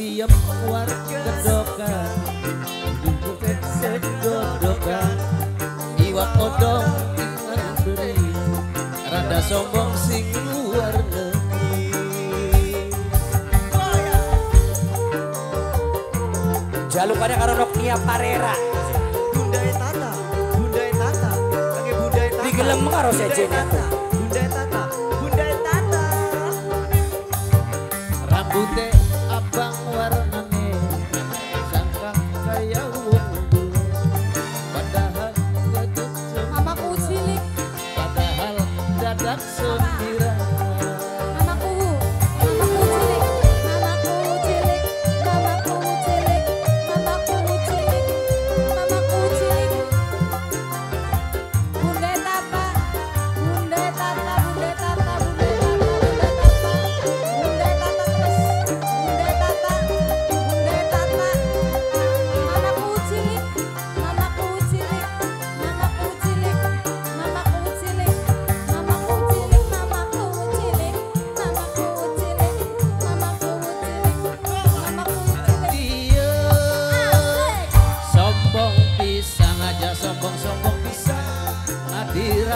siap warga kedokan Dukung segodokan Iwa odong ingat beri. Rada sombong sing luar negeri. Jaluk pada karo Noknia Parera. Bundai Tata, Bundai Tata, kakek Bundai Tata. Digelem karo sejenya tuh Bundai Tata, Bundai Tata. Rambutnya bang warna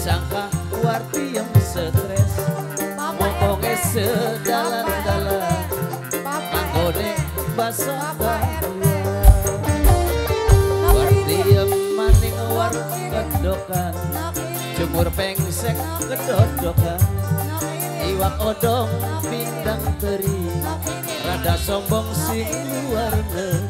sangka warti yang stres. Mokongnya sedalan-dalan Manggone basah baru Warti yang maning warti kedokan Jemur pengsek kedodokan Iwak odong pindang teri. Rada sombong si luar negeri.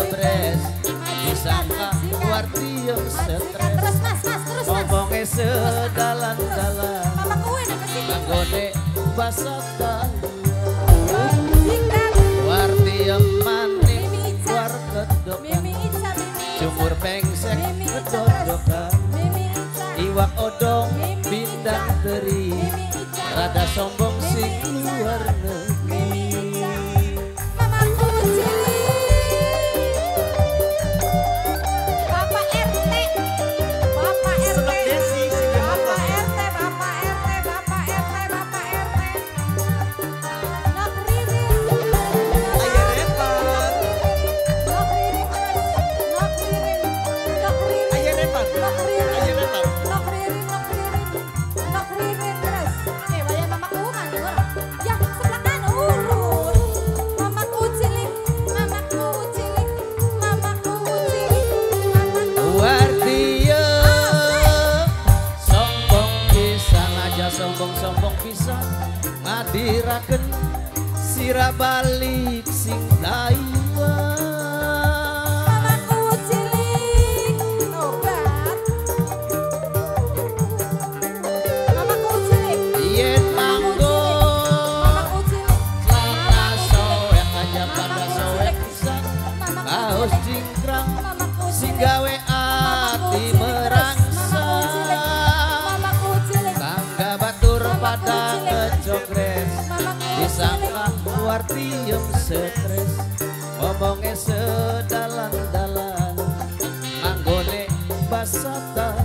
jebres disangka warti yang stres? Ngomongnya sedalan-dalan nganggone basa kalian warti yang maning luar kedokan. Cumur pengsek kedodokan. Iwak odong bintang teri. Rada sombong si luar negeri biraken sira balik sing dai stres Ngomongnya sedalan-dalan. Anggone basah